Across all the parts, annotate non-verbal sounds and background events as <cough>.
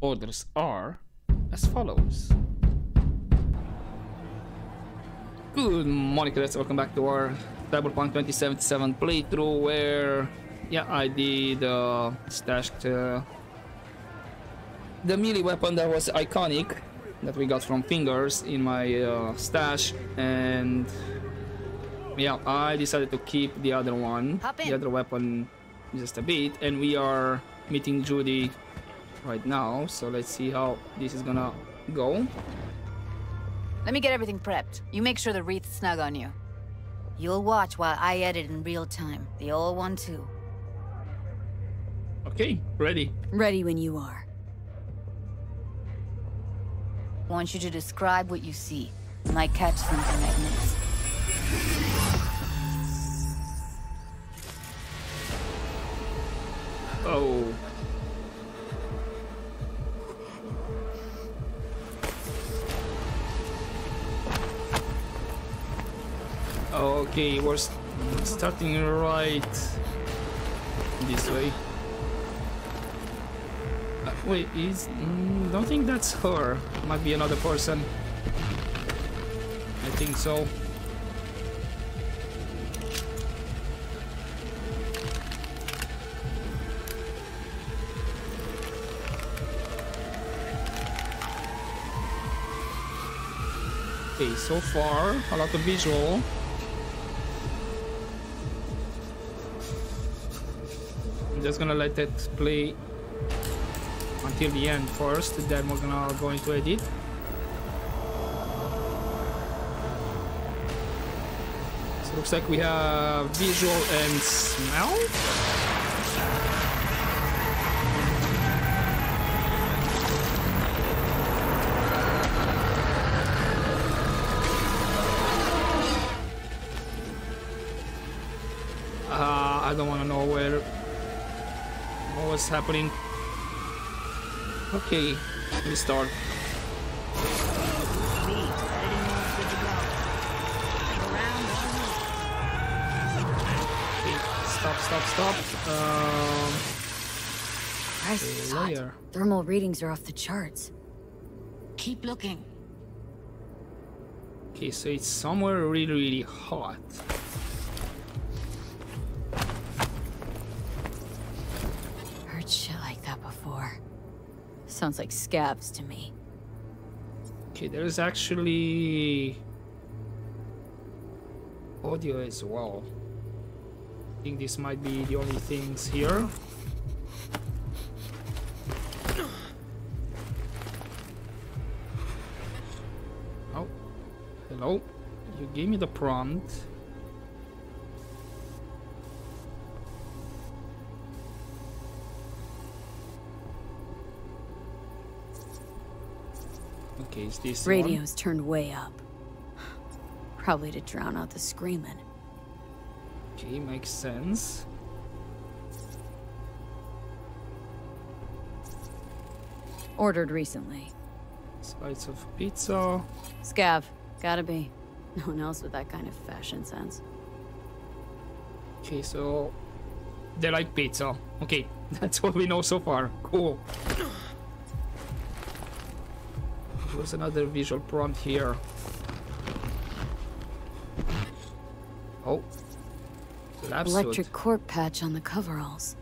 orders are as follows. Good morning, cadets. Welcome back to our Cyberpunk 2077 playthrough where, yeah, I did uh, stashed uh, the melee weapon that was iconic that we got from Fingers in my uh, stash and yeah, I decided to keep the other one, the other weapon just a bit and we are meeting Judy right now so let's see how this is gonna go. Let me get everything prepped. You make sure the wreath's snug on you. You'll watch while I edit in real time. The old one too. Okay, ready. Ready when you are. Want you to describe what you see. Might catch something I've missed. Oh. Okay, we're starting right this way. Uh, wait, is mm, don't think that's her. Might be another person. I think so. Okay, so far a lot of visual. I'm just gonna let it play until the end first, then we're gonna go into edit. So looks like we have visual and smell. What was happening. Okay, we start. Okay, stop, stop, stop. Um, Christ, it's layer. Thermal readings are off the charts. Keep looking. Okay, so it's somewhere really, really hot. Sounds like scavs to me. Okay, there's actually audio as well. I think this might be the only things here. Oh, hello. You gave me the prompt. Okay, is this the one? Radio's turned way up. Probably to drown out the screaming. Okay, makes sense. Ordered recently. Slice of pizza. Scav. Gotta be. No one else with that kind of fashion sense. Okay, so they like pizza. Okay, <laughs> that's what we know so far. Cool. There's another visual prompt here. Oh. Lab suit. Electric corp patch on the coveralls.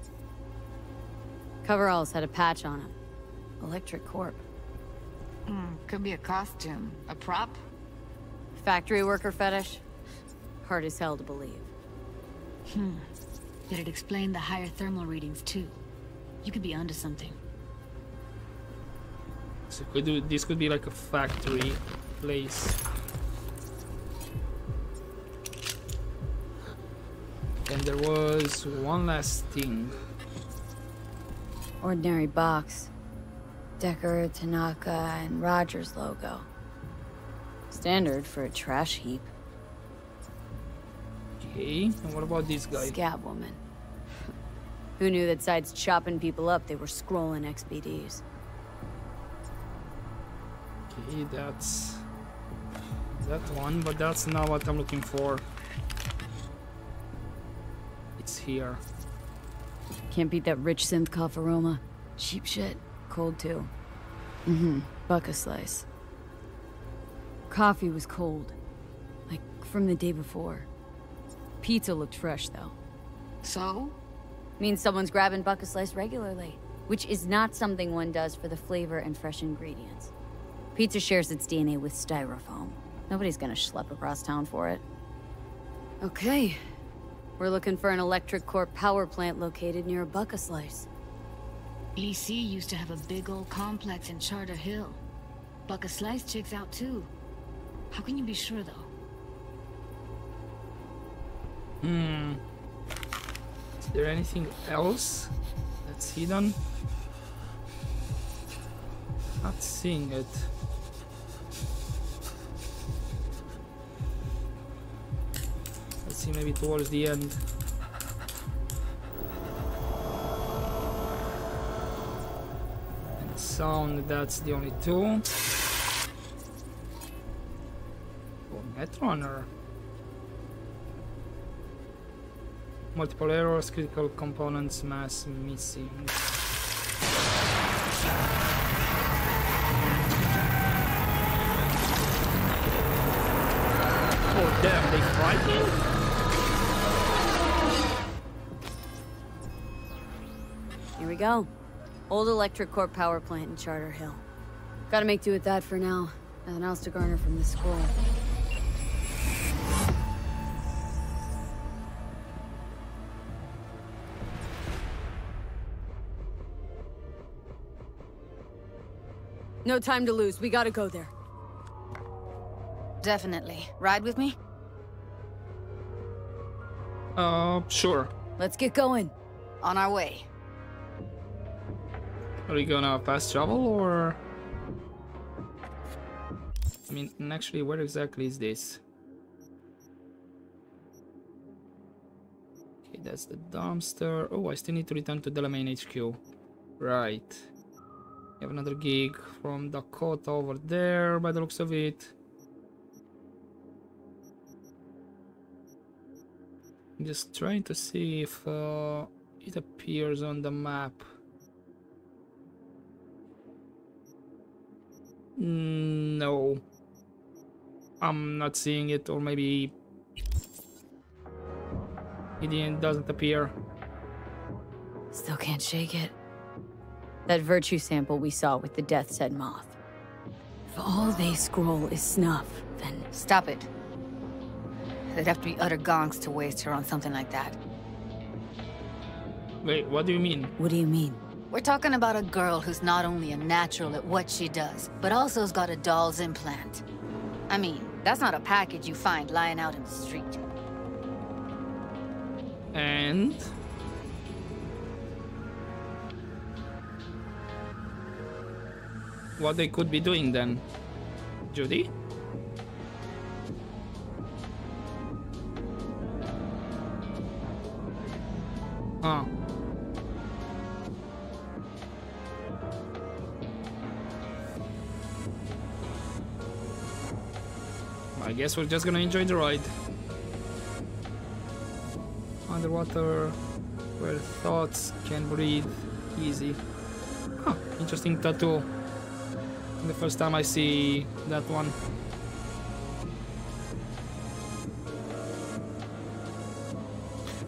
Coveralls had a patch on them. Electric corp. Hmm, could be a costume. A prop? Factory worker fetish? Hard as hell to believe. Hmm. Did it explain the higher thermal readings too? You could be onto something. So could do, this could be like a factory place. And there was one last thing. Ordinary box. Decker, Tanaka, and Rogers logo. Standard for a trash heap. Okay, and what about this guy? Scav woman. <laughs> Who knew that sides chopping people up, they were scrolling XBDs. Okay, that's that one, but that's not what I'm looking for. It's here. Can't beat that rich synth cough aroma. Cheap shit. Cold too. Mm-hmm. Buck a slice. Coffee was cold. Like, from the day before. Pizza looked fresh, though. So? Means someone's grabbing Buck a slice regularly. Which is not something one does for the flavor and fresh ingredients. Pizza shares its DNA with styrofoam. Nobody's gonna schlep across town for it. Okay. We're looking for an electric corp power plant located near a Buck a slice. EC used to have a big old complex in Charter Hill. Buck a Slice checks out too. How can you be sure though? Hmm. Is there anything else that's hidden? Not seeing it. See, maybe towards the end. And sound, that's the only two. Oh, Netrunner. Multiple errors, critical components, mass missing. Oh damn, they fighting? Go. Old electric Corp power plant in Charter Hill. Gotta make do with that for now. Nothing else to garner from this scroll. No time to lose. We gotta go there. Definitely. Ride with me? Uh, sure. Let's get going. On our way. Are we gonna fast travel or? I mean, and actually, where exactly is this? Okay, that's the dumpster. Oh, I still need to return to Delamain HQ. Right. We have another gig from Dakota over there, by the looks of it. I'm just trying to see if uh, it appears on the map. Mm, no. I'm not seeing it, or maybe it doesn't appear. Still can't shake it. That virtue sample we saw with the Death's Head moth. If all they scroll is snuff, then Stop it. They'd have to be utter gonks to waste her on something like that. Wait, what do you mean? what do you mean? We're talking about a girl who's not only a natural at what she does, but also has got a doll's implant. I mean, that's not a package you find lying out in the street. And what they could be doing then, Judy? Huh. Guess we're just gonna enjoy the ride. Underwater, where thoughts can breathe easy. Huh, interesting tattoo. The first time I see that one.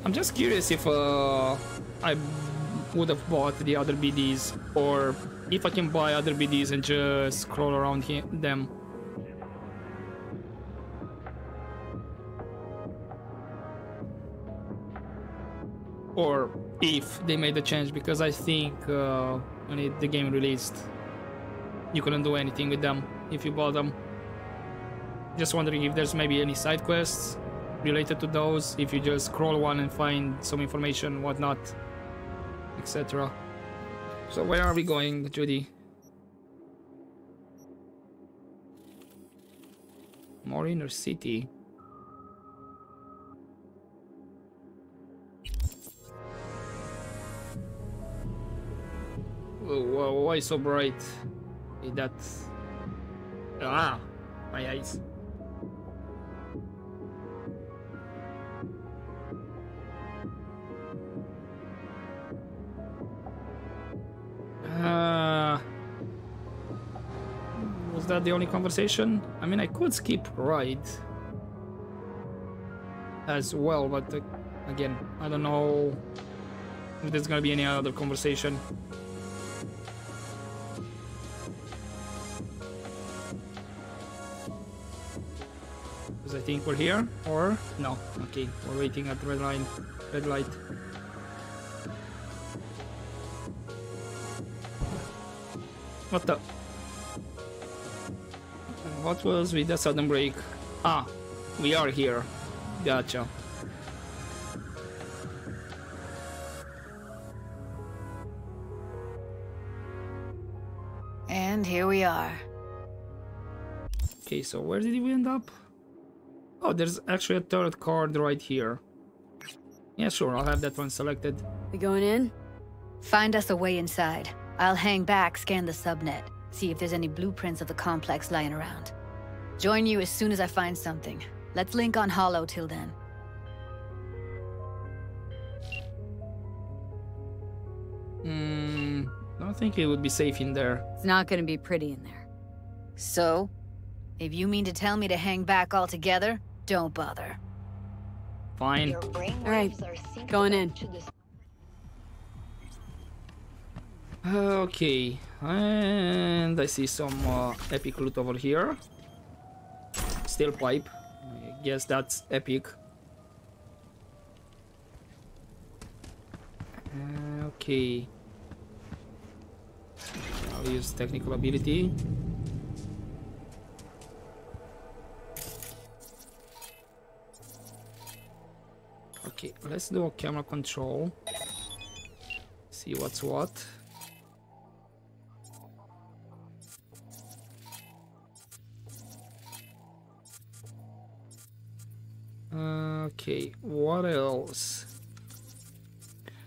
I'm just curious if uh, I would have bought the other BDs or if I can buy other BDs and just scroll around them. If they made a change because I think uh, when it, the game released, you couldn't do anything with them if you bought them. Just wondering if there's maybe any side quests related to those. If you just scroll one and find some information, whatnot, etc. So where are we going, Judy? More inner city. Why so bright? Is that... Ah, my eyes. Ah. Was that the only conversation? I mean, I could skip right as well, but uh, again, I don't know if there's gonna be any other conversation. Because I think we're here, or no? Okay, we're waiting at red line, red light. What the? What was with the sudden break? Ah, we are here. Gotcha. And here we are. Okay, so where did we end up? Oh, there's actually a third card right here. Yeah, sure, I'll have that one selected. We going in? Find us a way inside. I'll hang back, scan the subnet, see if there's any blueprints of the complex lying around. Join you as soon as I find something. Let's link on Holo till then. Hmm, I don't think it would be safe in there. It's not gonna be pretty in there. So, if you mean to tell me to hang back altogether, don't bother. Fine. Your All right, waves are synced going in. Okay, and I see some uh, epic loot over here. Steel pipe. I guess that's epic. Uh, okay. I'll use technical ability. Okay, let's do a camera control. See what's what. Uh, okay, what else?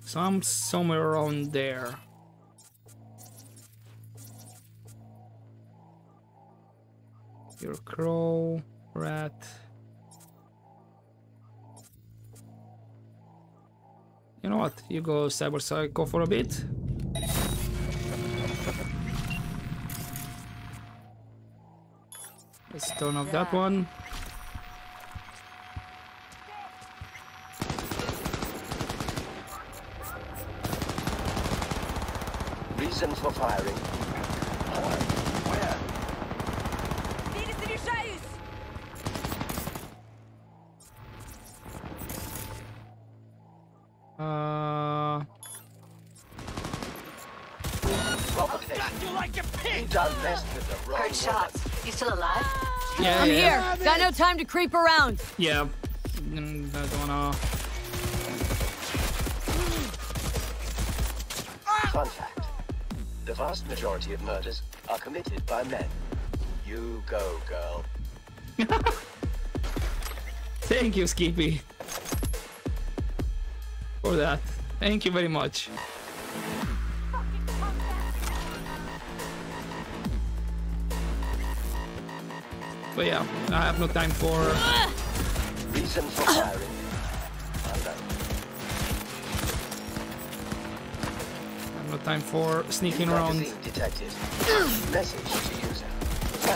So I'm somewhere around there. Your crow, rat. You know what? You go cyber psycho for a bit. Let's turn off that one. Reason for firing. Still alive? yeah, I'm yeah, here. Got no time to creep around. Yeah. Mm, I don't wanna. Fun fact. The vast majority of murders are committed by men. You go, girl. <laughs> Thank you, Skippy. For that. Thank you very much. But yeah, I have no time for. Reason for uh. firing. I have no time for sneaking around. Magazine detected. Message to user.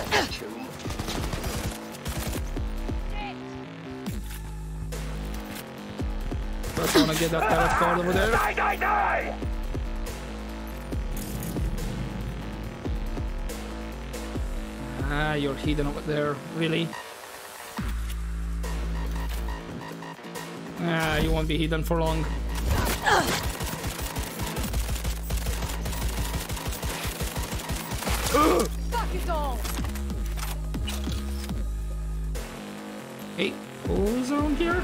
Thanks, First, I wanna get that tarot card over there. Die, die, die! Ah, you're hidden over there. Really? Ah, you won't be hidden for long. Fuck it all. Hey, who's around here?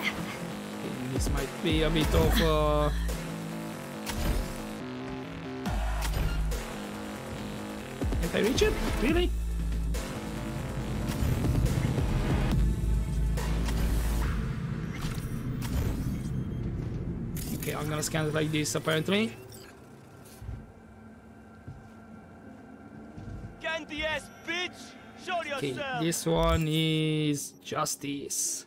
Okay, This might be a bit of uh... Can't I reach it? Really? Okay, I'm gonna scan it like this apparently. Candy ass bitch! Show yourself! Okay, this one is Justice.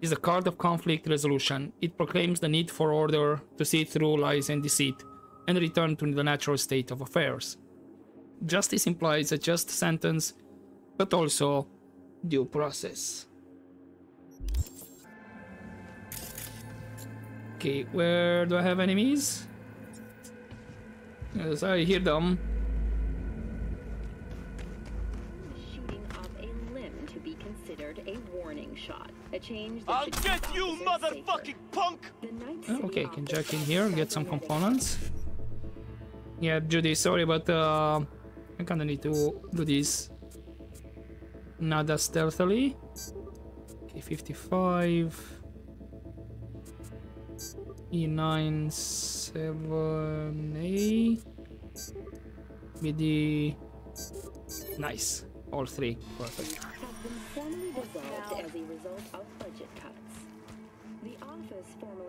It's a card of conflict resolution. It proclaims the need for order to see through lies and deceit. and return to the natural state of affairs. Justice implies a just sentence, but also due process. Okay, where do I have enemies? Yes, I hear them. shooting off a limb to be considered a warning shot. A change that I'll get you, motherfucking safer. punk! Oh, City okay, can office jack in here and get some components. Yeah, Judy, sorry, but uh, I kinda need to do this not as stealthily. Okay, 55. E9, 7, A. BD. Nice. All three. Perfect.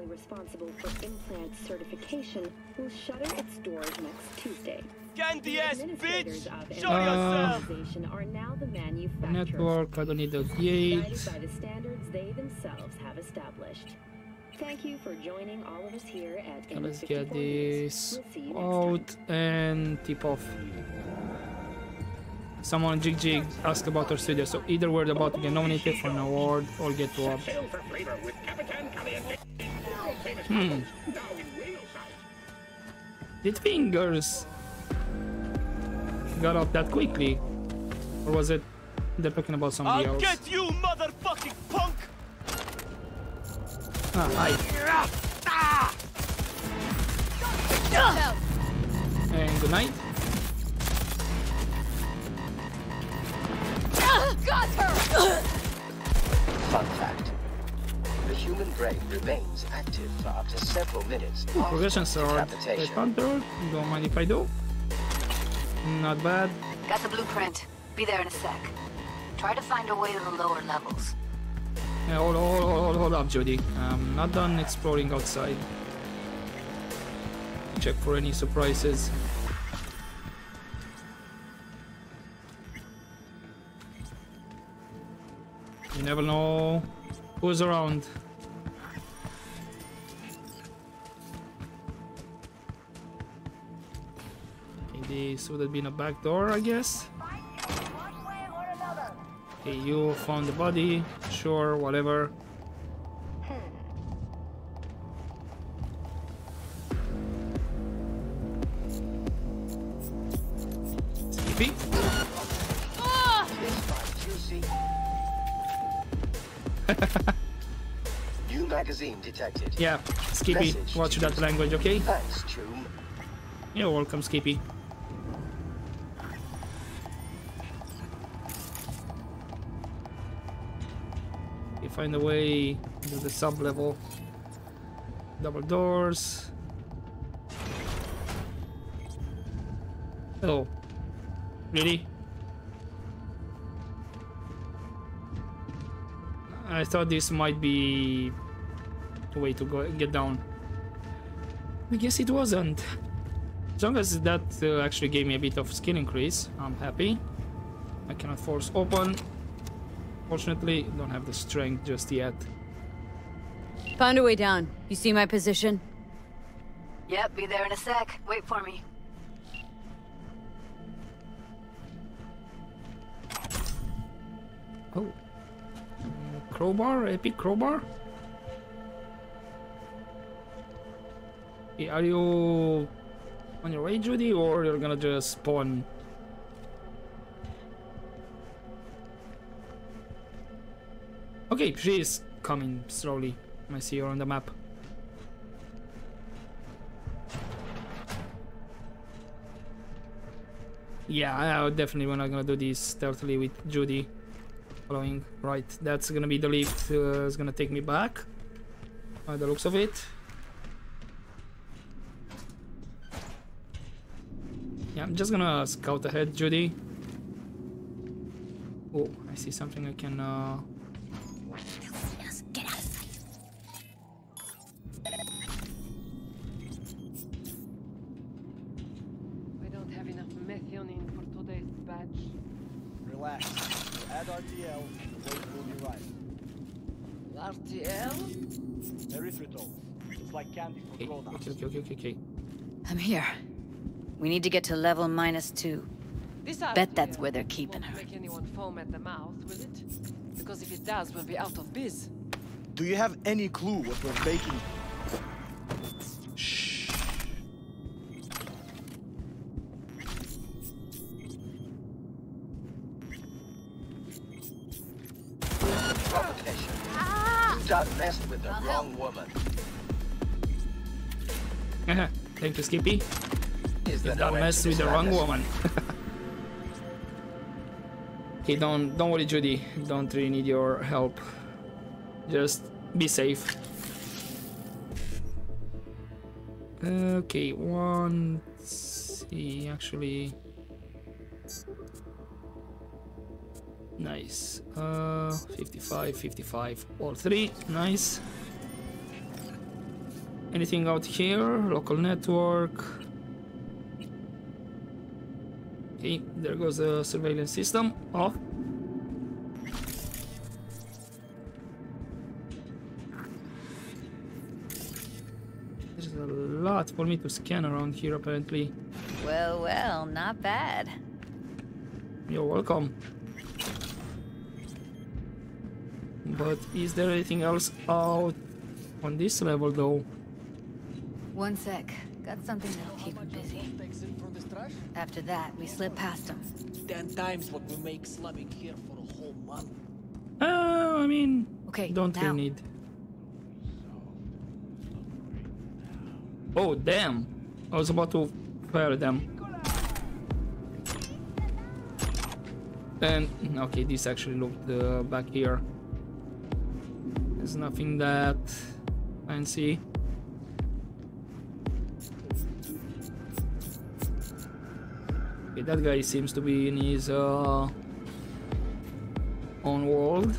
responsible for implant certification will shutter its doors next Tuesday. Candy The ass bitch! Show an yourself! organization are now the manufacturers, Network, I don't need the guided gate. by the standards they themselves have established. Thank you for joining all of us here at Okay, let's get this We'll see you next time. out and tip off. Someone Jig Jig asked about our studio, so either we're about to get nominated for an award or get robbed. Hmm. Did fingers got up that quickly? Or was it they're talking about somebody I'll else? get you, motherfucking punk! Ah, hi. And good night. Got her! Fun fact. The human brain remains active for up to several minutes after Progression sword. Red decapitation. Panther. Don't mind if I do. Not bad. Got the blueprint. Be there in a sec. Try to find a way to the lower levels. Yeah, hold, hold, hold, hold, hold up, Jody. I'm not done exploring outside. Check for any surprises. You never know who's around. This would have been a back door, I guess. Okay, you found the body. Sure, whatever. Skippy. This fight, juicy. New magazine detected. Yeah, Skippy. Watch that language, okay? Thanks. You're welcome, Skippy. Find a way to the sub level. Double doors. Oh. Really? I thought this might be the way to go get down. I guess it wasn't. As long as that uh, actually gave me a bit of skill increase, I'm happy. I cannot force open. Fortunately, don't have the strength just yet. Found a way down. You see my position? Yep, be there in a sec. Wait for me. Oh. Uh, crowbar? Epic crowbar? Okay, are you on your way, Judy, or you're gonna just spawn? Okay, she is coming slowly. I see her on the map. Yeah, I definitely we're not gonna do this stealthily with Judy following. Right, that's gonna be the lift. Uh, is gonna take me back. By the looks of it. Yeah, I'm just gonna scout ahead, Judy. Oh, I see something I can. Uh... We don't have enough methionine for today's batch. Relax. Add RTL, the weight will be right. RTL? Erythritol. It's like candy for Okay, okay, okay, okay, okay, okay. I'm here. We need to get to level minus two. This Bet that's where they're keeping her. make anyone foam at the mouth, will it? Because if it does, we'll be out of biz. Do you have any clue what we're baking? <laughs> Thank you, Skippy. Is there Don't mess with the wrong <laughs> woman. okay, don't don't worry, Judy. Don't really need your help. Just be safe. Okay, one. See, actually. Nice. Uh, 55, 55, all three. Nice. Anything out here? Local network. Okay, there goes the surveillance system off. There's a lot for me to scan around here apparently. Well, well, not bad. You're welcome. But is there anything else out on this level though? One sec. Got something that'll keep him busy. Takes in from this trash? After that, we slip past him. Ten times what we make slumming here for a whole month. Uh, I mean, Okay, don't now. really need. Oh damn! I was about to fire them. And okay, this actually looked uh, back here. There's nothing that fancy. Okay, that guy seems to be in his uh, own world.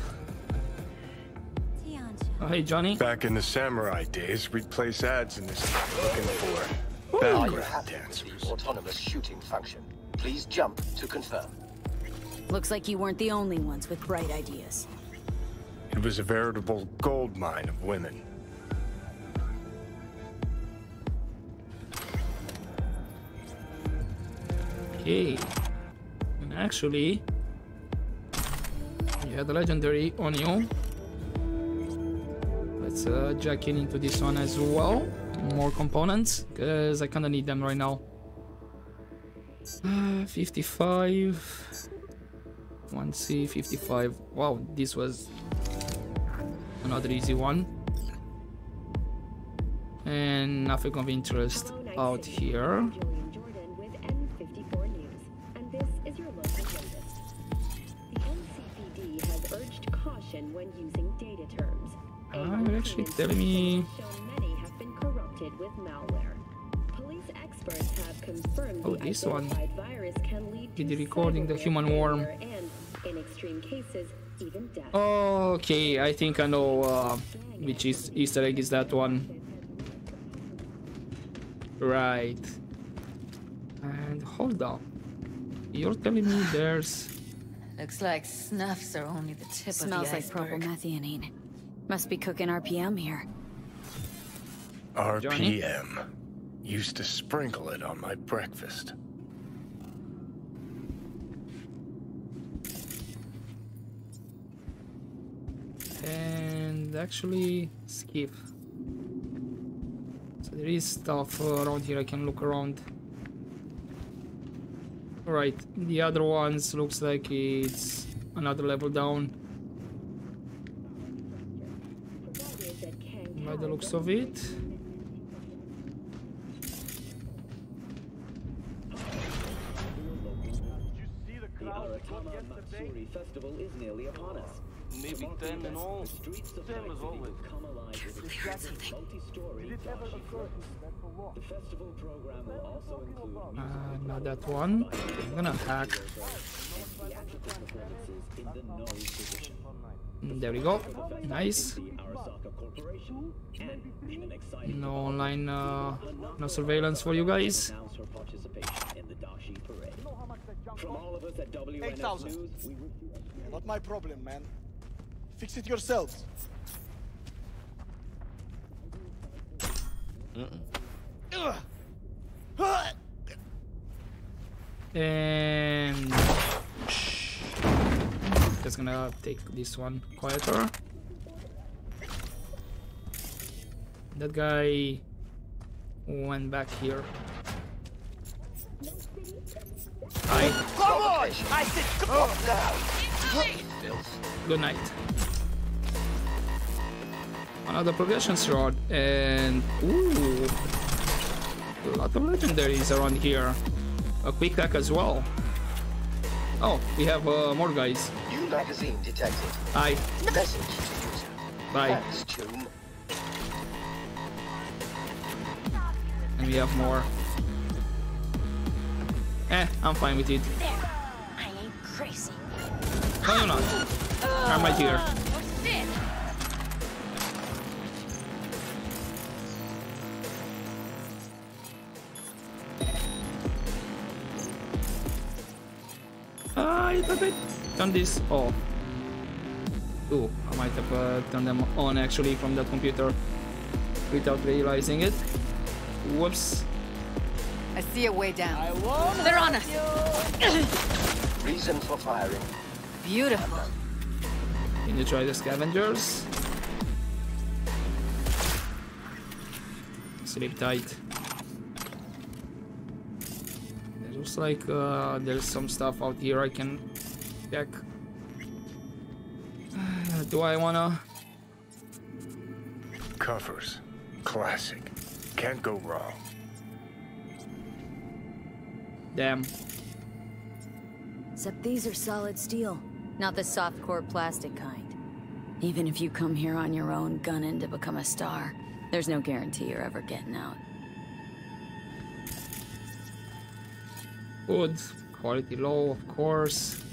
Oh, hey, Johnny. Back in the samurai days, we'd place ads in this looking for Are background dancers. the autonomous shooting function? Please jump to confirm. Looks like you weren't the only ones with bright ideas. It was a veritable gold mine of women. Okay. And actually, had the legendary on you. Let's uh, jack in into this one as well. More components, because I kinda need them right now. Uh, <sighs> 55. 1C, 55. Wow, this was another easy one. And nothing of interest out here. Caution when using data terms. Ah, you're actually telling me many have been corrupted with malware. Police experts have confirmed Oh, this one. identified virus can lead Did recording the human worm? and, in extreme cases, even death. Okay, I think I know uh, which is Easter egg is that one. Right. And hold on. You're telling me there's Looks like snuffs are only the tip Smells of the iceberg. Smells like iceberg. propylmethionine. Must be cooking RPM here. RPM. Used to sprinkle it on my breakfast. and actually skip. So there is stuff around here I can look around. Alright, the other ones looks like it's another level down by the looks of it. Festival is nearly upon us. Maybe ten in all. Same as always. Multi-story. The festival program will also include Uh, not that one. I'm gonna hack. theatrical performances in the no position. Mm, There we go. Nice. The Arasaka Corporation and in an exciting No online, uh, no surveillance for you guys. announce her participation in the Dashi parade. From all of us at WNS News, we Not my problem, man. Fix it yourselves. And just gonna take this one quieter. That guy went back here. Hi. Come on! I said come on now! Good night. Another progression rod and ooh, a lot of legendaries around here. A quick hack as well. Oh, we have uh, more guys. New magazine detected. Hi. Message to user. Bye. Thanks, And we have more. Eh, I'm fine with it. I ain't crazy. No, you're not. I'm right here. I thought I turned this off. Oh, I might have uh, turned them on actually from that computer without realizing it. Whoops. I see a way down. I won't They're on us. <coughs> Reason for firing. Beautiful. Can you try the scavengers? Sleep tight. It looks like uh, there's some stuff out here I can check. <sighs> Do I wanna? Covers. Classic. Can't go wrong. Damn. Except these are solid steel, not the soft core plastic kind. Even if you come here on your own, gunning to become a star, there's no guarantee you're ever getting out. Good. Quality low, of course.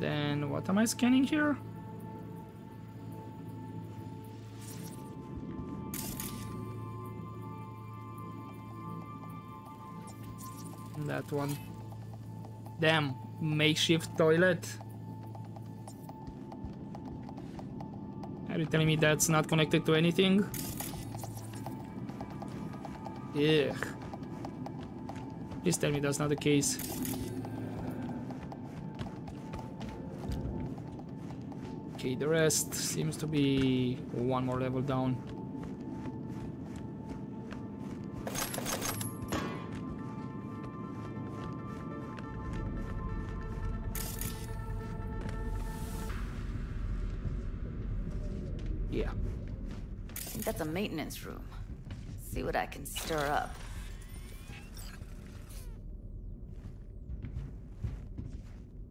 Then what am I scanning here? That one. Damn, makeshift toilet. Are you telling me that's not connected to anything? Ugh. Please tell me that's not the case. Okay, the rest seems to be one more level down. Yeah. I think that's a maintenance room. See what I can stir up.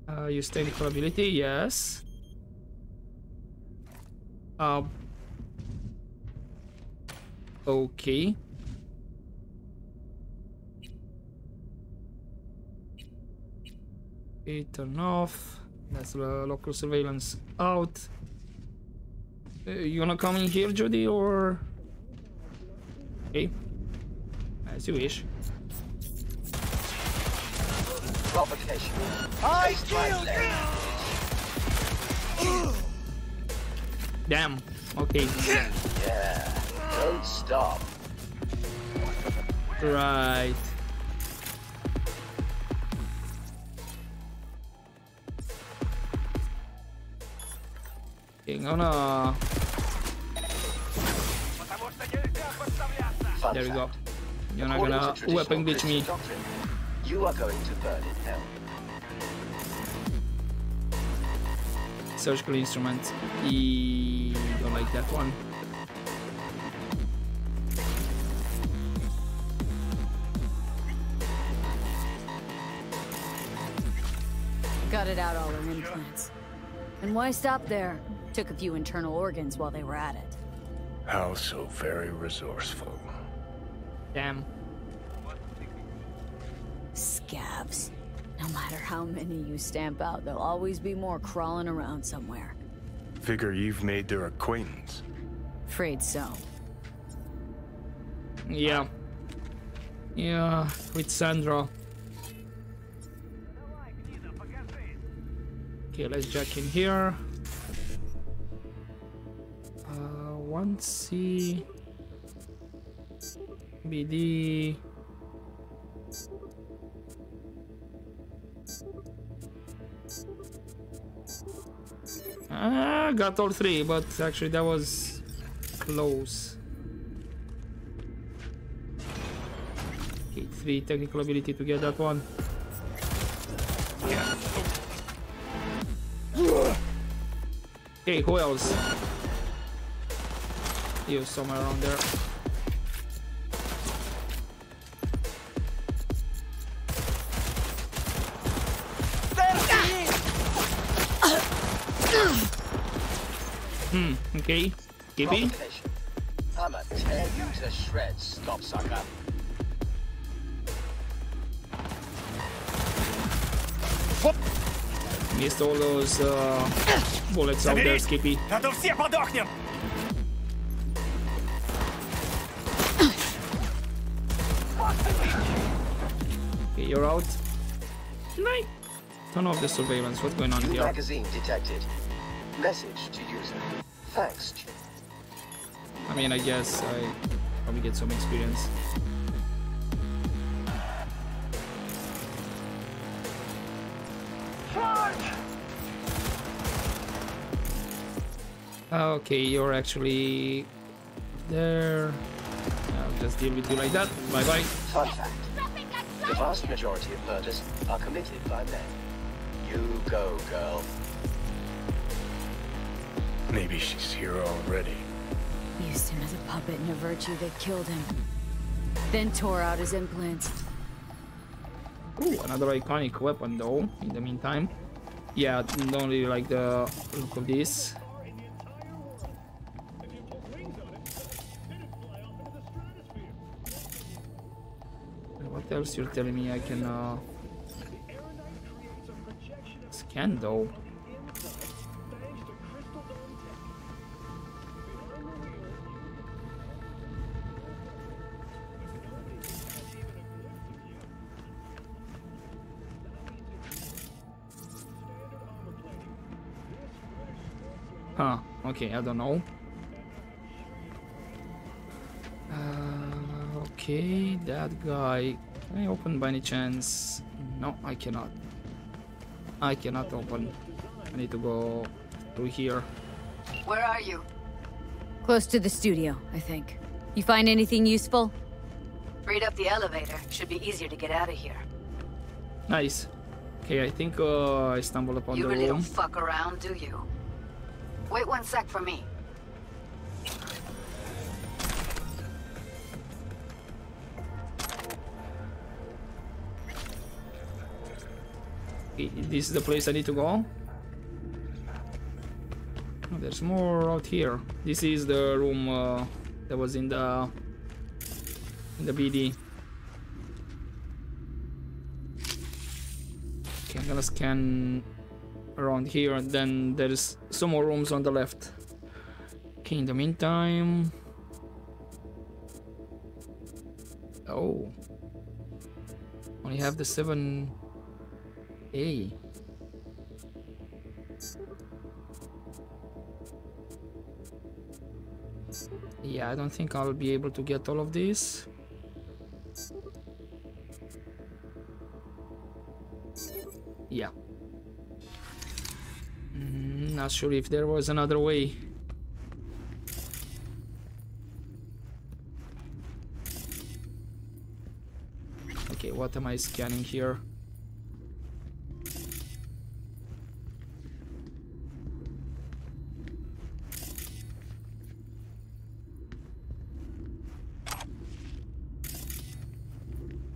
Uh, use technical ability, yes. Um. Okay. Okay, turn off. That's the local surveillance out. Uh, you wanna come in here, Judy, or? Okay. As you wish. Provocation. I there. Damn. Okay. Yeah. Don't stop. Right. Okay, I'm gonna. There we go. You're not gonna to weapon bitch me. Doctrine, You are going to burn in hell. Surgical instrument. E don't like that one. Gutted out all her implants. And why stop there? Took a few internal organs while they were at it. How so very resourceful. Damn. Scavs. No matter how many you stamp out, there'll always be more crawling around somewhere. Figure you've made their acquaintance. Afraid so. Yeah. Yeah, with Sandra. Okay, let's jack in here. Uh, one C. BD. Ah, got all three, but actually that was close. Okay, three technical ability to get that one. Yeah. Okay, who else? You somewhere around there. Gibby? Provocation. I'ma tear you to shreds, stop sucker. Missed all those uh, bullets out there, Skippy. А то все подохнем! Okay, you're out. Night. Turn off the surveillance. What's going on New here? magazine detected. Message to user. Thanks, Ch- I mean, I guess I probably get some experience. Okay, you're actually there. I'll just deal with you like that. Bye bye. Fun fact. The vast majority of murders are committed by men. You go, girl. Maybe she's here already. Used him as a puppet and a virtue that killed him. Then tore out his implants. Ooh, another iconic weapon though, in the meantime. Yeah, don't really like the look of this. What else you're telling me I can uh, scan though? Okay, I don't know. Uh, okay, that guy. Can I open by any chance? No, I cannot. I cannot open. I need to go through here. Where are you? Close to the studio, I think. You find anything useful? Read up the elevator. Should be easier to get out of here. Nice. Okay, I think uh, I stumbled upon you the really room. don't fuck around, do you? Wait one sec for me. This is the place I need to go. Oh, there's more out here. This is the room uh, that was in the in the BD. Okay, I'm gonna scan around here, and then there's some more rooms on the left. Okay, in the meantime. Oh. Only have the seven A. Yeah, I don't think I'll be able to get all of this. Yeah. Mm, not sure if there was another way. Okay, what am I scanning here?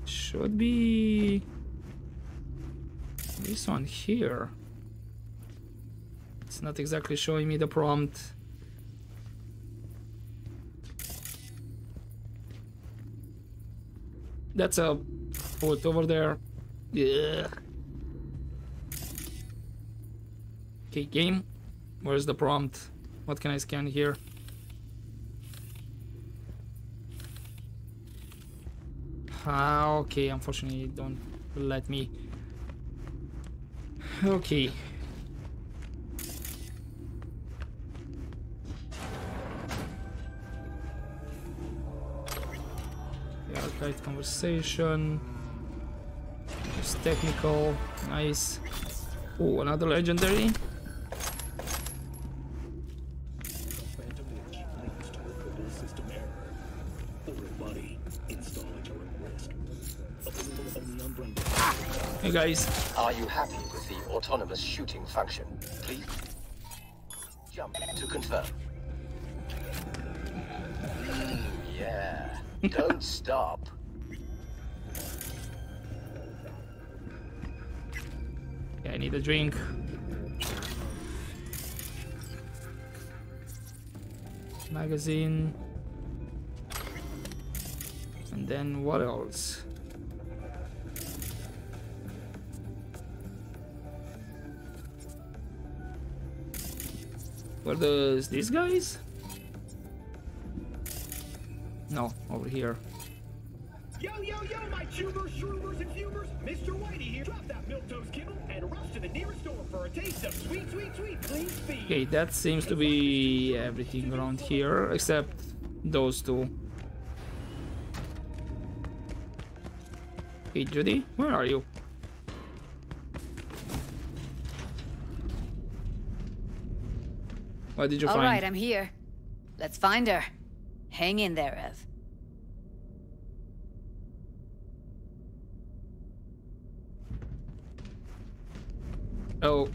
Should be this one here. It's not exactly showing me the prompt. That's a foot over there. Yeah. Okay, game. Where's the prompt? What can I scan here? Ah, okay, unfortunately, don't let me. Okay. Conversation. Just technical. Nice. Oh, another legendary. Hey guys. Are you happy with the autonomous shooting function? Please jump to confirm. Hmm, yeah. Don't stop. Need a drink. Magazine. And then what else? Where does these guys? No, over here. Yo, yo, yo, my tubers, shroomers, and fumers! Mr. Whitey here. Drop that milk-toast kibble and rush to the nearest store for a taste of sweet, sweet, sweet clean speed. Okay, that seems to be everything around here, except those two. Hey, Judy, where are you? What did you All find? right, I'm here. Let's find her. Hang in there, Ev. Oh,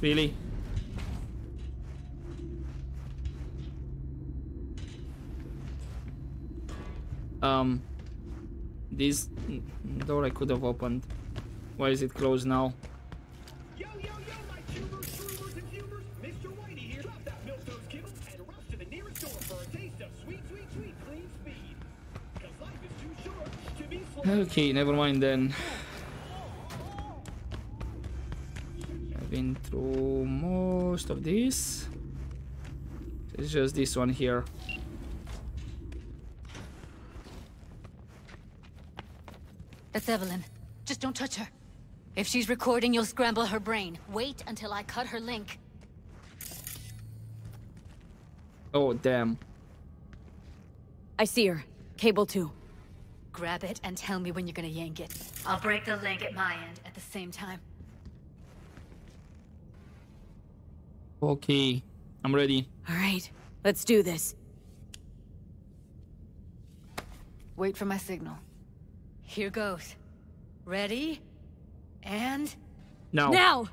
really? Um, this door I could have opened. Why is it closed now? Yo, yo, yo, my tubers, shroomers, and fumers! Mr. Whitey here. Drop that milk-toast kibble and rush to the nearest store for a taste of sweet, sweet, sweet clean speed. Cause life is too short to be slow. Okay, never mind then. I've been through most of this. It's just this one here. That's Evelyn. Just don't touch her. If she's recording, you'll scramble her brain. Wait until I cut her link. Oh, damn. I see her. Cable 2. Grab it and tell me when you're gonna yank it. I'll break the link at my end at the same time. Okay, I'm ready. Alright, let's do this. Wait for my signal. Here goes. Ready? And... Now. Now!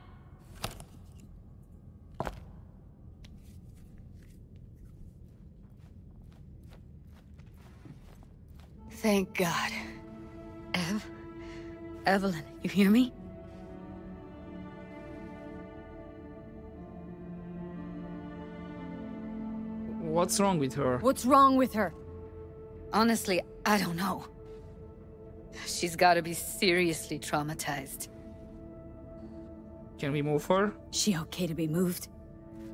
Thank God. Ev? Evelyn, you hear me? What's wrong with her? What's wrong with her? Honestly, I don't know. She's gotta be seriously traumatized. Can we move her? She okay to be moved?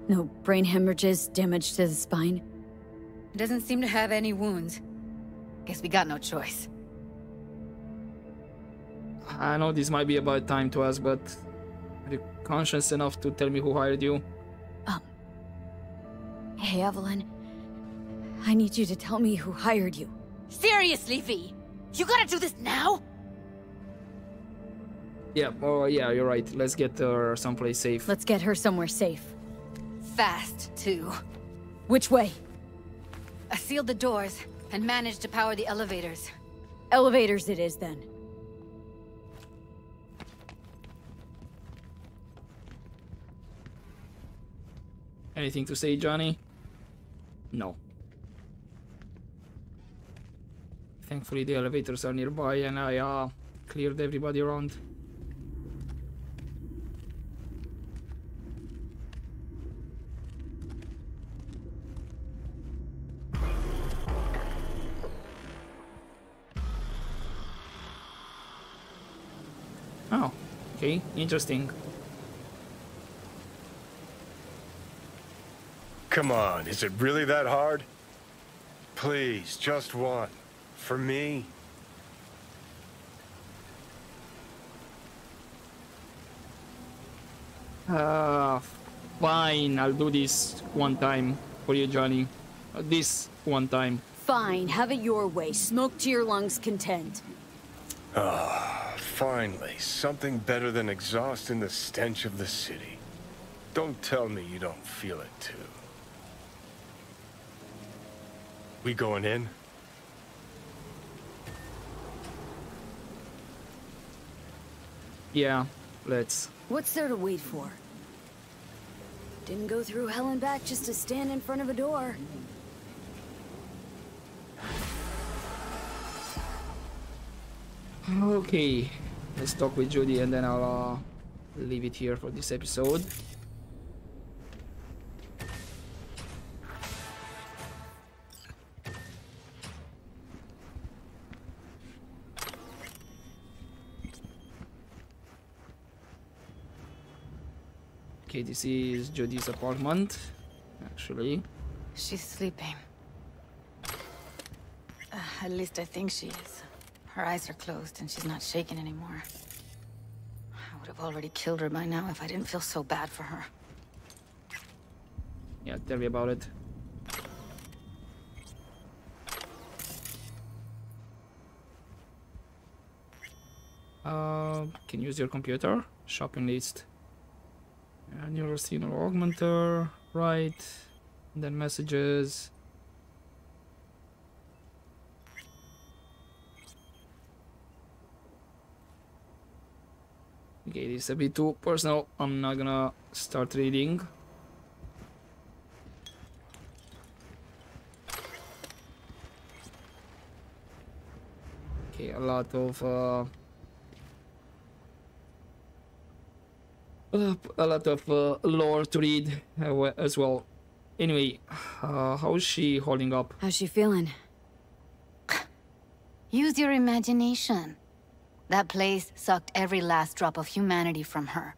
No brain hemorrhages, damage to the spine? Doesn't seem to have any wounds. Guess we got no choice. I know this might be about time to ask, but are you conscious enough to tell me who hired you? Um. Hey, Evelyn. I need you to tell me who hired you. Seriously, V? You gotta do this now? Yeah, oh yeah, you're right. Let's get her someplace safe. Let's get her somewhere safe. Fast, too. Which way? I sealed the doors and managed to power the elevators. Elevators it is, then. Anything to say, Johnny? No. Thankfully, the elevators are nearby and I uh, cleared everybody around. Oh, okay, interesting. Come on, is it really that hard? Please, just one. For me? Uh, fine, I'll do this one time for you, Johnny. Uh, this one time. Fine, have it your way. Smoke to your lungs' content. Ah, finally, something better than exhaust in the stench of the city. Don't tell me you don't feel it too. We going in? Yeah, let's. What's there to wait for? Didn't go through hell and back just to stand in front of a door. Okay, let's talk with Judy and then I'll uh, leave it here for this episode. Okay, this is Judy's apartment, actually. She's sleeping. Uh, at least I think she is. Her eyes are closed and she's not shaking anymore. I would have already killed her by now if I didn't feel so bad for her. Yeah, tell me about it. Uh, can use your computer. Shopping list. Uh, Neurosync augmenter. Right. And then messages. Okay, this is a bit too personal. I'm not gonna start reading. Okay, a lot of uh, a lot of uh, lore to read uh, as well. Anyway, uh, how is she holding up? How's she feeling? <sighs> Use your imagination. That place sucked every last drop of humanity from her.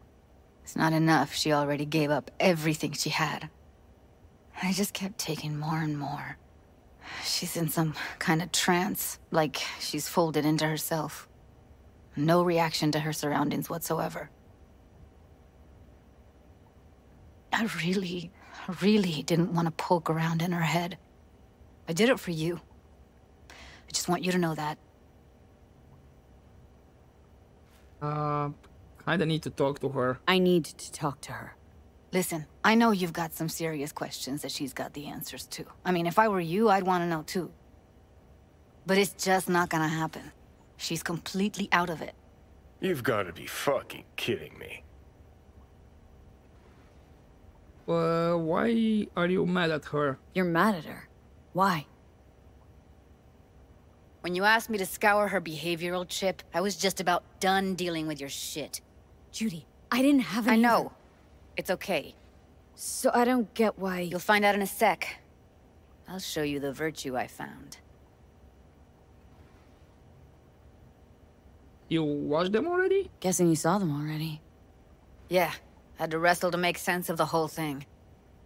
It's not enough, she already gave up everything she had. I just kept taking more and more. She's in some kind of trance, like she's folded into herself. No reaction to her surroundings whatsoever. I really, really didn't want to poke around in her head. I did it for you. I just want you to know that. Uh, kinda need to talk to her. I need to talk to her. Listen, I know you've got some serious questions that she's got the answers to. I mean, if I were you, I'd want to know too. But it's just not gonna happen. She's completely out of it. You've got to be fucking kidding me. Uh, why are you mad at her? You're mad at her. Why? When you asked me to scour her behavioral chip, I was just about done dealing with your shit. Judy, I didn't have any I know. It's okay. So I don't get why... You'll find out in a sec. I'll show you the virtue I found. You watched them already? Guessing you saw them already. Yeah, had to wrestle to make sense of the whole thing.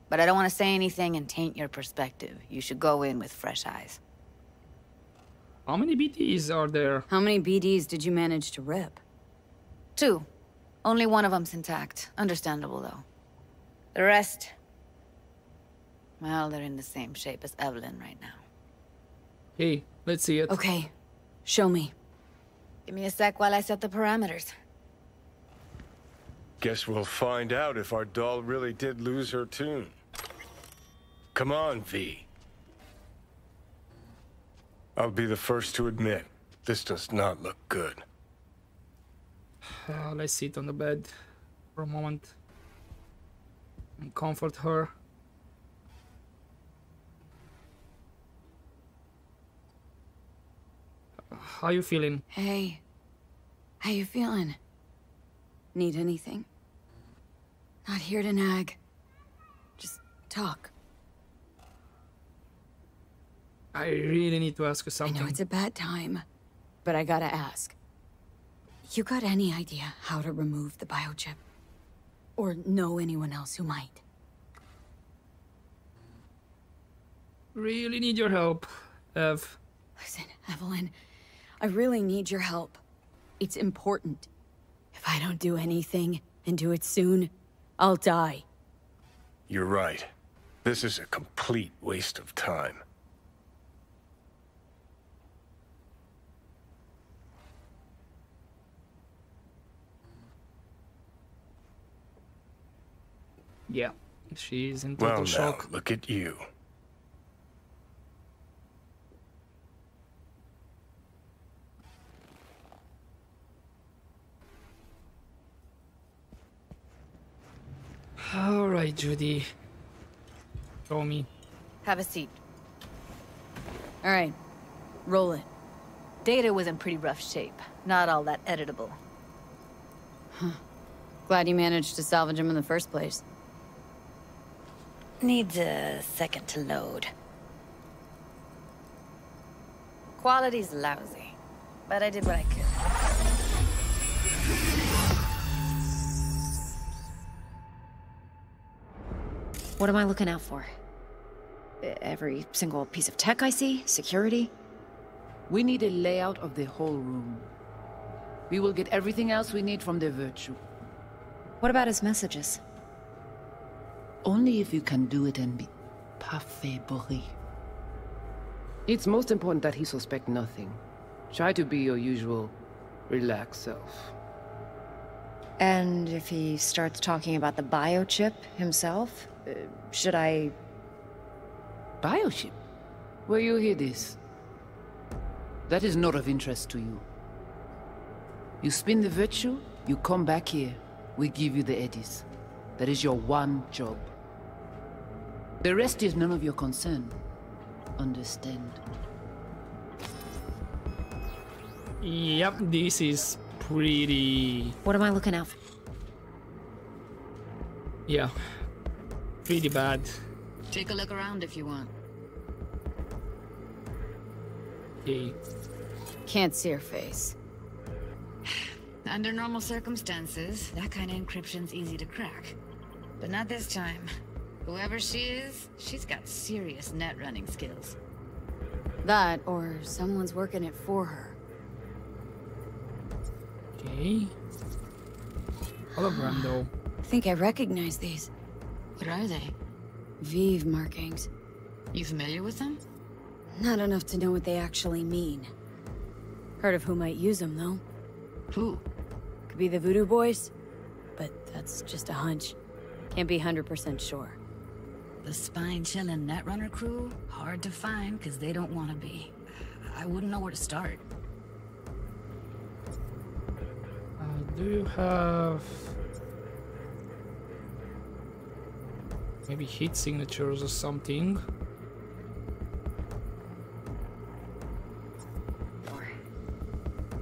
But I don't want to say anything and taint your perspective. You should go in with fresh eyes. How many BDs are there? How many BDs did you manage to rip? Two. Only one of them's intact. Understandable, though. The rest... Well, they're in the same shape as Evelyn right now. Hey, let's see it. Okay, show me. Give me a sec while I set the parameters. Guess we'll find out if our doll really did lose her tune. Come on, V. I'll be the first to admit, this does not look good. Uh, let's sit on the bed for a moment and comfort her. How you feeling? Hey, how you feeling? Need anything? Not here to nag. Just talk. I really need to ask you something. I know it's a bad time, but I gotta ask. You got any idea how to remove the biochip? Or know anyone else who might? Really need your help, Ev. Listen, Evelyn, I really need your help. It's important. If I don't do anything, and do it soon, I'll die. You're right. This is a complete waste of time. Yeah, she's in total well, shock. Now, look at you. All right, Judy. Show me. Have a seat. All right, roll it. Data was in pretty rough shape. Not all that editable. Huh. Glad you managed to salvage him in the first place. Needs a second to load. Quality's lousy, but I did what I could. What am I looking out for? Every single piece of tech I see? Security? We need a layout of the whole room. We will get everything else we need from the Virtue. What about his messages? Only if you can do it and be parfait bourré. It's most important that he suspect nothing. Try to be your usual, relaxed self. And if he starts talking about the biochip himself, uh, should I... Biochip? Where you hear this? That is not of interest to you. You spin the virtue, you come back here. We give you the eddies. That is your one job. The rest is none of your concern. Understand? Yep, this is pretty. What am I looking out for? Yeah, pretty bad. Take a look around if you want. Okay. Can't see her face. <sighs> Under normal circumstances, that kind of encryption's easy to crack. But not this time. Whoever she is, she's got serious net running skills. That, or someone's working it for her. Okay. Hologram though. I think I recognize these. What are they? Vive markings. You familiar with them? Not enough to know what they actually mean. Heard of who might use them, though. Who? Could be the Voodoo Boys, but that's just a hunch. Can't be 100% sure. The spine-chilling Netrunner crew? Hard to find, because they don't want to be. I wouldn't know where to start. Uh, do you have maybe heat signatures or something?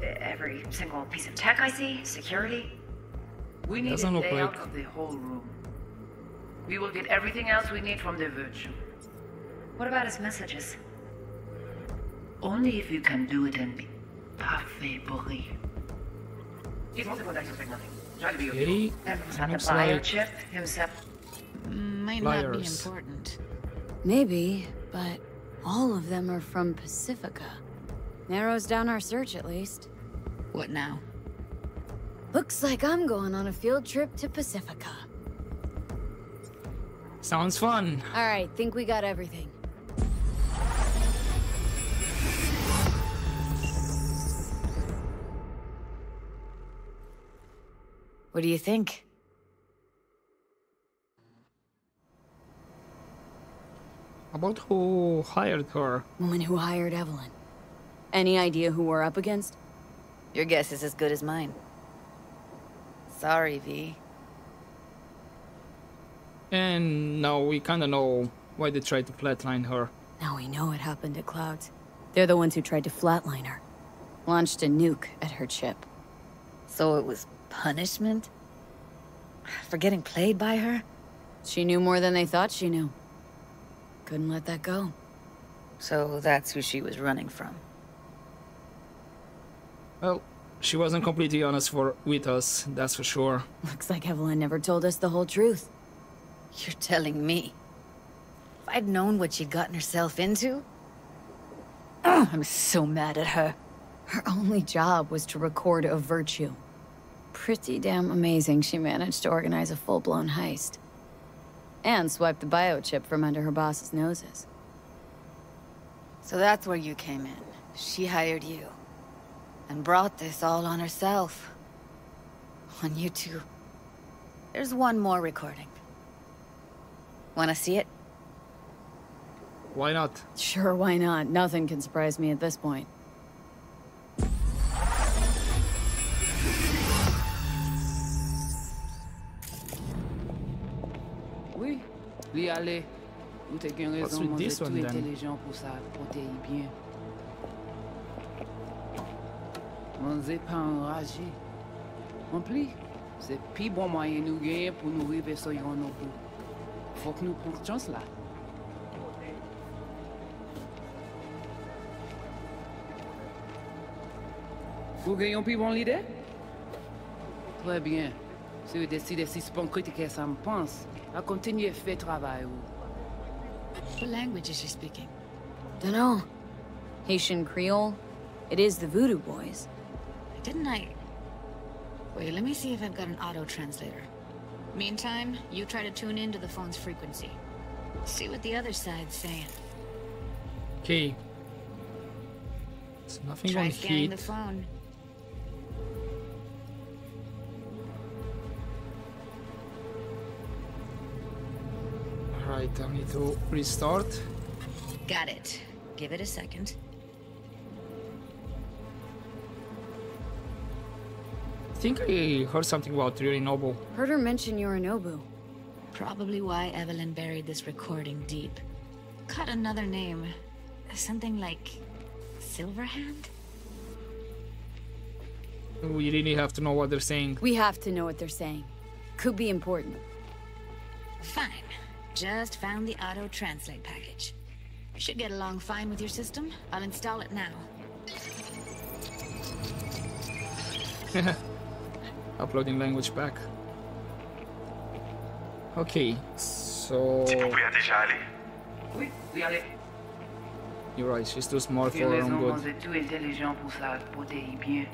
Eh, every single piece of tech I see? Security? We need Doesn't look layout like- of the whole room. We will get everything else we need from the Virtue. What about his messages? Only if you can do it and be parfait bourré. It's most important that you suspect nothing. Try to be Okay. About the Looks like biochip himself? Might not be important. Maybe, but all of them are from Pacifica. Narrows down our search, at least. What now? Looks like I'm going on a field trip to Pacifica. sounds fun. All right, think we got everything. What do you think? About who hired her? Woman who hired Evelyn. Any idea who we're up against? Your guess is as good as mine. Sorry, V. And now we kind of know why they tried to flatline her. Now we know it happened at Clouds. They're the ones who tried to flatline her. Launched a nuke at her chip. So it was punishment? For getting played by her? She knew more than they thought she knew. Couldn't let that go. So that's who she was running from. Well, she wasn't completely honest for with us, that's for sure. <laughs> Looks like Evelyn never told us the whole truth. You're telling me? If I'd known what she'd gotten herself into? Ugh, <clears throat> I'm so mad at her. Her only job was to record a virtue. Pretty damn amazing she managed to organize a full-blown heist. And swiped the biochip from under her boss's noses. So that's where you came in. She hired you. And brought this all on herself. On you two. There's one more recording. Wanna see it? Why not? Sure, why not? Nothing can surprise me at this point. Li ale. Ou te gen rezon manje tout intelijen pou sa pote yi bien. Manje pa enraje. En pli, se pi bon mwayen nou genye pou nou rive so yon nou pou. Fok nou pou chans la. Ou genyon pi bon lide? Très bien. Si vous décidez si spon critiquer ça me pense, à continuer faire travail ou. What language is she speaking? Dunno. Haitian Creole? It is the Voodoo Boys. Didn't I... Wait, let me see if I've got an auto-translator. Meantime, you try to tune into the phone's frequency. See what the other side's saying. Okay. There's nothing Try on scanning heat. the phone. Right, I need to restart. Got it. Give it a second. I think I heard something about Yorinobu. Heard her mention Yorinobu. Probably why Evelyn buried this recording deep. Caught another name. Something like... Silverhand? We really have to know what they're saying. We have to know what they're saying. Could be important. Fine. Just found the auto-translate package. Should get along fine with your system. I'll install it now. <laughs> Uploading language back. Okay, so Oui, oui, allez. you're right. She's too smart for Gen her own good. manje tout intelijen pou sa pote yi bien.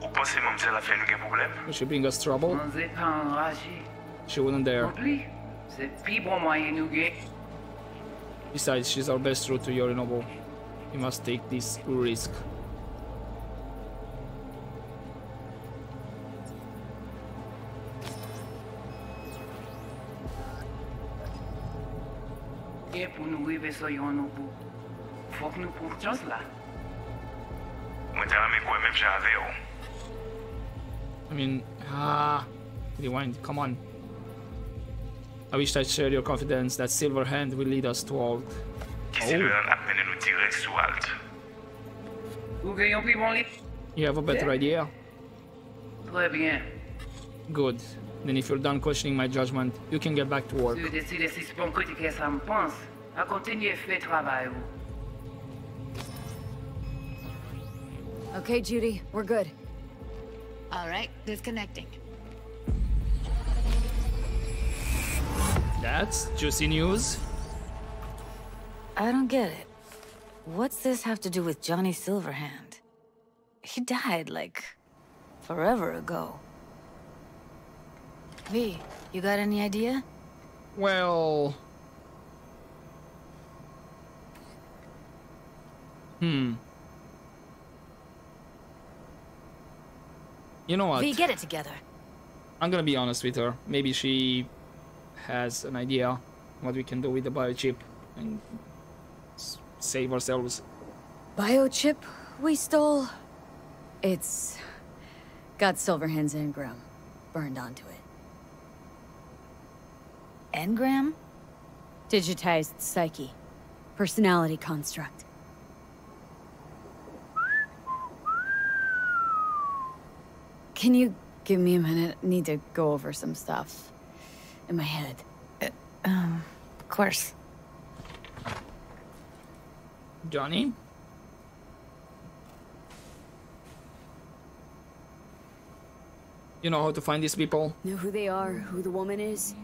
Ou pense mamsel a fè nou gen problem? Will she bring us trouble? Manje pa enraje. She wouldn't dare. En pli, se pi bon mwayen nou gen. Besides, she's our best route to Yorinobu. We must take this risk. Gen pou nou so yon nou pou. Fok nou pou chans la. Mwen te rame kwen mèm jan ave yo. I mean, ah, rewind. Come on. I wish I shared your confidence that Silverhand will lead us to all. Ki se lè an ap mène nou direk sou alt. Ou gen yon pi bon li? You have a better idea? Très bien. Good. Then if you're done questioning my judgment, you can get back to work. Si vous décidez si spon critiquer ça me pense, à continuer faire travail ou. Okay, Judy, we're good. All right, disconnecting. That's juicy news. I don't get it. What's this have to do with Johnny Silverhand? He died, like, forever ago. V, you got any idea? Well... Hmm. You know what? V, get it together. I'm gonna be honest with her. Maybe she has an idea what we can do with the biochip and s- save ourselves. Biochip we stole? It's got Silverhand's engram burned onto it. Engram? Digitized psyche. Personality construct. Can you give me a minute? Need to go over some stuff in my head. Um, of course. Johnny? You know how to find these people? Know who they are, who the woman is?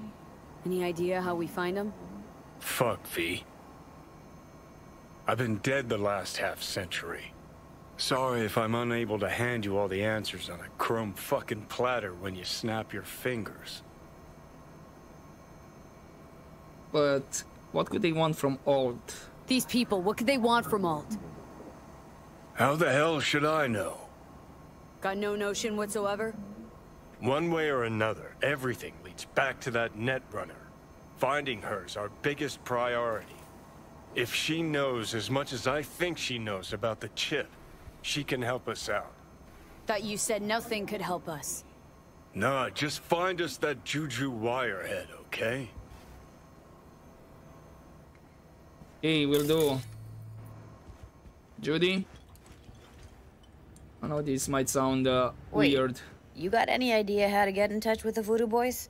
Any idea how we find them? Fuck, V. I've been dead the last half century. Sorry if I'm unable to hand you all the answers on a chrome fucking platter when you snap your fingers. But what could they want from Alt? These people, what could they want from Alt? How the hell should I know? Got no notion whatsoever? One way or another, everything leads back to that Netrunner. Finding her's our biggest priority. If she knows as much as I think she knows about the chip, she can help us out. Thought you said nothing could help us. Nah, just find us that Juju Wirehead, okay? Hey, will do. Judy? I know this might sound uh, Wait. weird. You got any idea how to get in touch with the Voodoo Boys?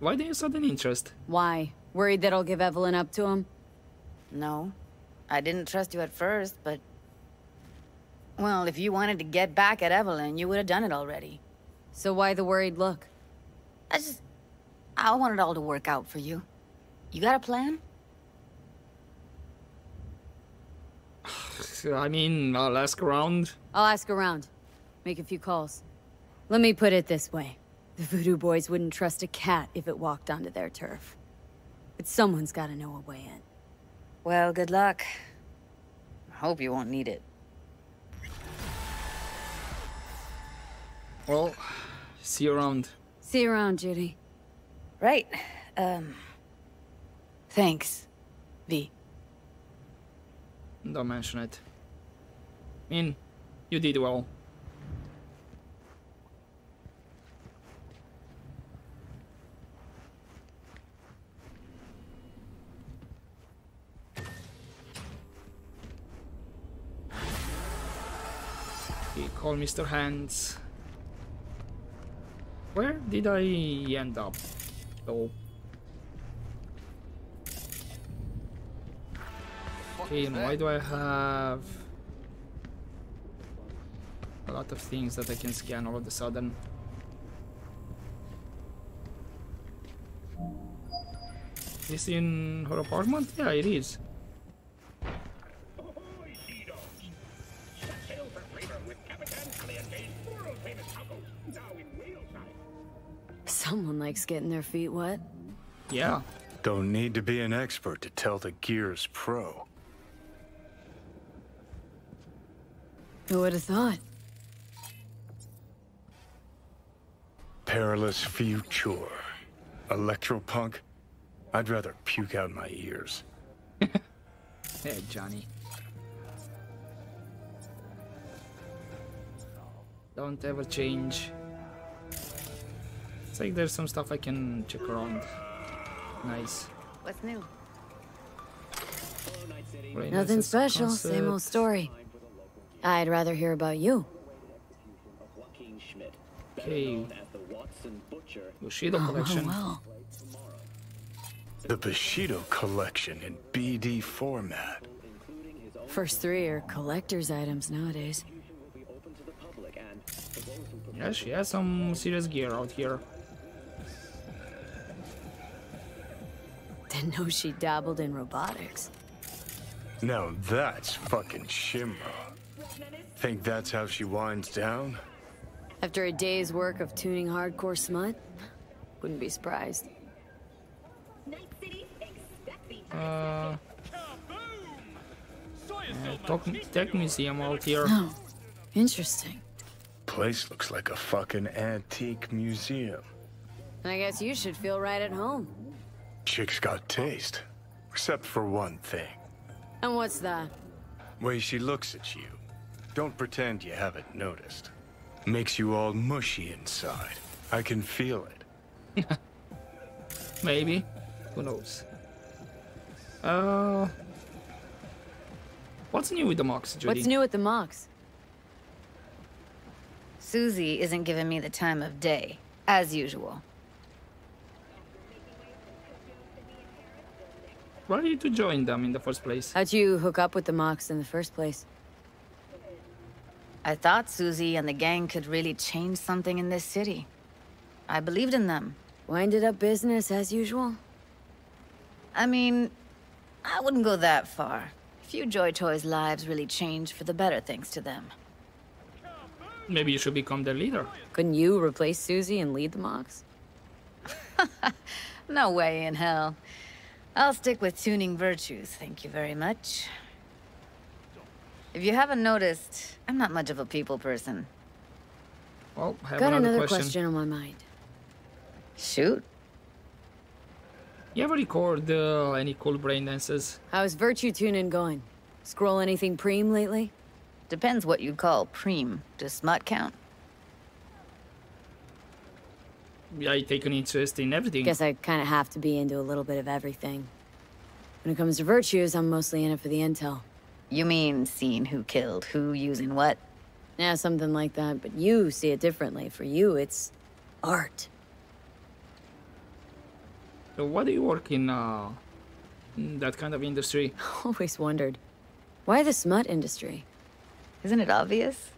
Why do you sudden interest? Why? Worried that I'll give Evelyn up to him? No. I didn't trust you at first, but... Well, if you wanted to get back at Evelyn, you would have done it already. So why the worried look? I just... I want it all to work out for you. You got a plan? <sighs> I mean, I'll ask around. I'll ask around. Make a few calls. Let me put it this way. The Voodoo Boys wouldn't trust a cat if it walked onto their turf. But someone's gotta know a way in. Well, good luck. I hope you won't need it. Well, see you around. See you around, Judy. Right. Um... Thanks, V. Don't mention it. I mean, you did well. Okay, call Mr. Hands. Where did I end up? Oh. Okay, and why do I have a lot of things that I can scan all of a sudden? Is in her apartment? Yeah, it is. Someone likes getting their feet wet. Yeah. Don't need to be an expert to tell the Gears pro. Who would have thought? Perilous future. Electropunk? I'd rather puke out my ears. <laughs> Hey, Johnny. Don't ever change. It's like there's some stuff I can check around. Nice. What's new? Very Nothing nice special, same old story. I'd rather hear about you. Okay. Bushido Oh, collection. well. The Bushido collection in BD format. First three are collector's items nowadays. Yeah, she has some serious gear out here. Didn't know she dabbled in robotics. Now that's fucking Shimra. Think that's how she winds down? After a day's work of tuning hardcore smut, wouldn't be surprised. Uh, uh, talk, tech museum out here. Oh, interesting. Place looks like a fucking antique museum. I guess you should feel right at home. Chick's got taste. Except for one thing. And what's that? Way she looks at you. Don't pretend you haven't noticed. Makes you all mushy inside. I can feel it. <laughs> Maybe. Who knows? Uh, what's new with the Mox, Judy? What's new with the Mox? Susie isn't giving me the time of day, as usual. Why did you join them in the first place? How'd you hook up with the Mox in the first place? I thought Susie and the gang could really change something in this city. I believed in them. Winded up business as usual? I mean, I wouldn't go that far. Few Joy Toys' lives really changed for the better thanks to them. Maybe you should become their leader. Couldn't you replace Susie and lead the Mox? <laughs> No way in hell. I'll stick with tuning virtues, thank you very much. If you haven't noticed, I'm not much of a people person. Well, I have Got another, another question. question on my mind. Shoot. You ever record uh, any cool brain dances? How's Virtuo tuning going? Scroll anything preem lately? Depends what you call preem. Does smut count? I take an interest in everything. Guess I kind of have to be into a little bit of everything. When it comes to virtuos, I'm mostly in it for the intel. You mean seeing who killed who using what? Yeah, something like that. But you see it differently. For you, it's art. So why do you work in uh, in that kind of industry? <laughs> Always wondered. Why the smut industry? Isn't it obvious?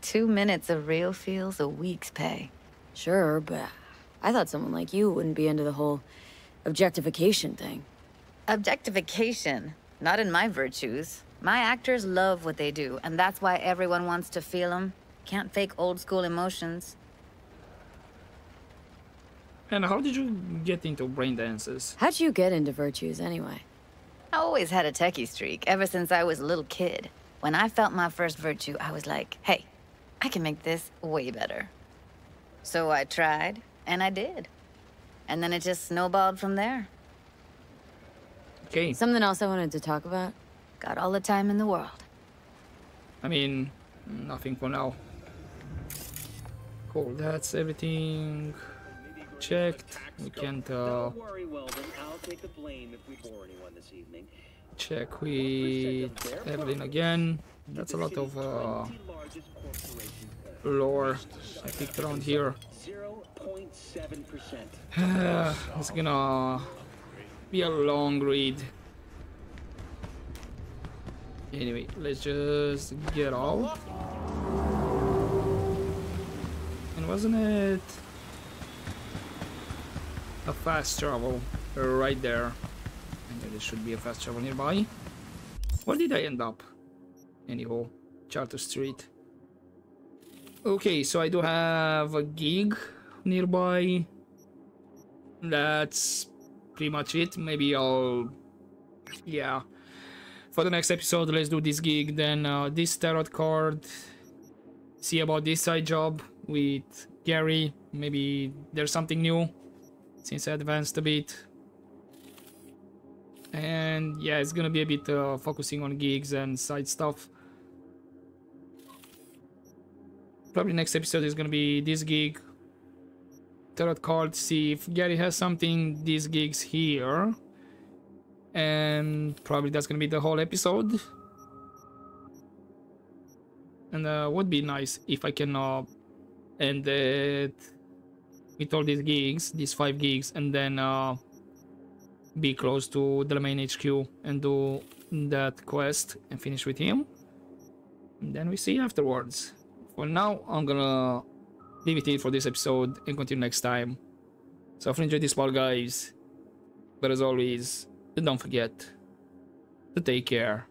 Two minutes of real feels a week's pay. Sure, but I thought someone like you wouldn't be into the whole objectification thing. Objectification? Not in my virtuos. My actors love what they do, and that's why everyone wants to feel them. Can't fake old school emotions. And how did you get into brain dances? How'd you get into virtuos anyway? I always had a techie streak, ever since I was a little kid. When I felt my first virtuo, I was like, hey, I can make this way better. So I tried, and I did. And then it just snowballed from there. Okay. Something else I wanted to talk about? Got all the time in the world. I mean, nothing for now. Cool, that's everything checked. We can't uh, Don't worry, Weldon. I'll take the blame if we bore anyone this evening. check with Evelyn again. That's a lot of uh, lore I picked around here. 0.7%. <sighs> it's gonna be a long read. Anyway, let's just get off. And wasn't it a fast travel right there? There should be a fast travel nearby. Where did I end up? Anyhow, Charter Street. Okay, so I do have a gig nearby. That's pretty much it. Maybe I'll... Yeah. For the next episode, let's do this gig, then uh, this tarot card. See about this side job with Gary. Maybe there's something new since I advanced a bit. And yeah, it's gonna be a bit uh, focusing on gigs and side stuff. Probably next episode is gonna be this gig. Tarot card, see if Gary has something, these gigs here. And probably that's gonna be the whole episode. And uh, would be nice if I can uh, end it with all these gigs, these five gigs, and then uh, be close to the main HQ and do that quest and finish with him. And then we see afterwards. For now, I'm gonna leave it here for this episode and continue next time. So if you enjoyed this part, guys, but as always, don't forget to take care